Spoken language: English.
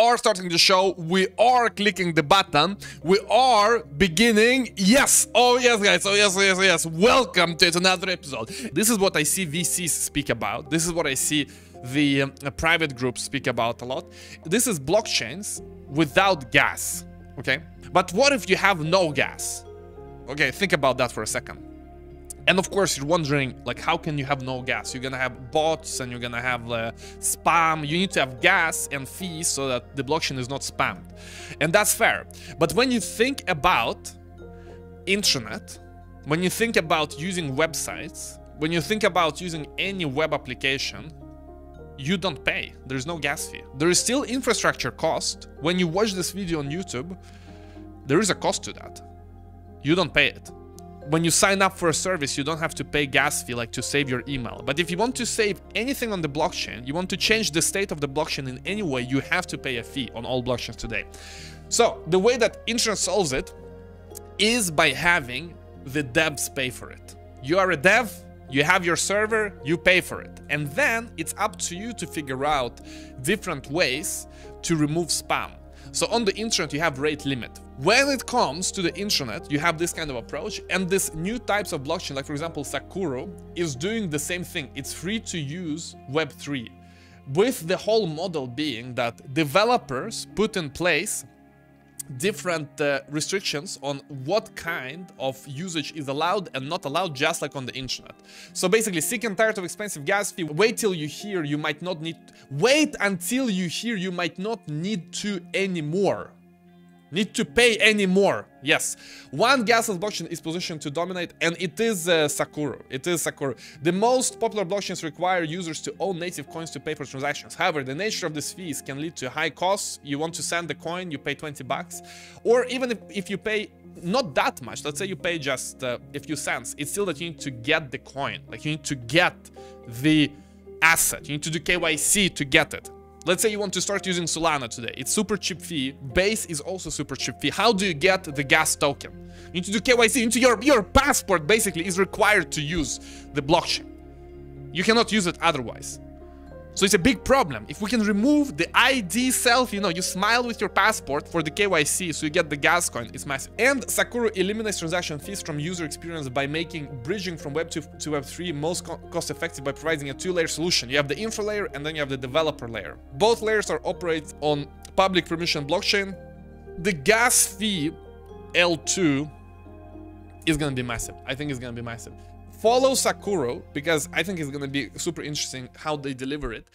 are starting the show. We are clicking the button. We are beginning. Yes. Oh, yes, guys. Oh, yes, yes, yes. Welcome to another episode. This is what I see VCs speak about. This is what I see the um, private groups speak about a lot. This is blockchains without gas. Okay. But what if you have no gas? Okay, think about that for a second. And of course, you're wondering, like, how can you have no gas? You're gonna have bots and you're gonna have uh, spam. You need to have gas and fees so that the blockchain is not spammed. And that's fair. But when you think about internet, when you think about using websites, when you think about using any web application, you don't pay. There's no gas fee. There is still infrastructure cost. When you watch this video on YouTube, there is a cost to that. You don't pay it when you sign up for a service, you don't have to pay gas fee like to save your email. But if you want to save anything on the blockchain, you want to change the state of the blockchain in any way, you have to pay a fee on all blockchains today. So the way that insurance solves it is by having the devs pay for it. You are a dev, you have your server, you pay for it. And then it's up to you to figure out different ways to remove spam. So on the internet, you have rate limit. When it comes to the internet, you have this kind of approach and this new types of blockchain, like for example, Saakuru is doing the same thing. It's free to use Web3 with the whole model being that developers put in place different uh, restrictions on what kind of usage is allowed and not allowed just like on the internet. So basically sick and tired of expensive gas fee, wait till you hear you might not need, wait until you hear you might not need to anymore need to pay any more. Yes, one gasless blockchain is positioned to dominate, and it is uh, Saakuru. It is Saakuru. The most popular blockchains require users to own native coins to pay for transactions. However, the nature of these fees can lead to high costs. You want to send the coin, you pay 20 bucks, or even if, if you pay not that much, let's say you pay just uh, a few cents, it's still that you need to get the coin. Like you need to get the asset. You need to do KYC to get it. Let's say you want to start using Solana today. It's super cheap fee. Base is also super cheap fee. How do you get the gas token? You need to do KYC. Into your, your passport basically is required to use the blockchain. You cannot use it otherwise. So it's a big problem. If we can remove the ID self, you know, you smile with your passport for the KYC so you get the gas coin, it's massive. And Saakuru eliminates transaction fees from user experience by making bridging from Web 2 to Web 3 most co cost effective by providing a two-layer solution. You have the infra layer and then you have the developer layer. Both layers are operate on public permission blockchain. The gas fee L2 is to be massive. I think it's to be massive follow Saakuru because I think it's going to be super interesting how they deliver it.